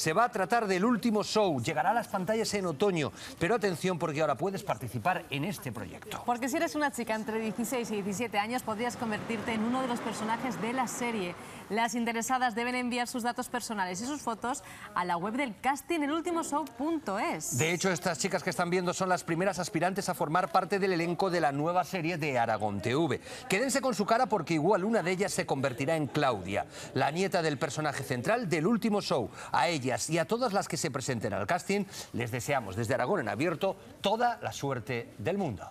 Se va a tratar del último show, llegará a las pantallas en otoño, pero atención porque ahora puedes participar en este proyecto. Porque si eres una chica entre 16 y 17 años, podrías convertirte en uno de los personajes de la serie. Las interesadas deben enviar sus datos personales y sus fotos a la web del casting elultimoshow.es. De hecho, estas chicas que están viendo son las primeras aspirantes a formar parte del elenco de la nueva serie de Aragón TV. Quédense con su cara porque igual una de ellas se convertirá en Claudia, la nieta del personaje central del último show. A y a todas las que se presenten al casting les deseamos desde Aragón en abierto toda la suerte del mundo.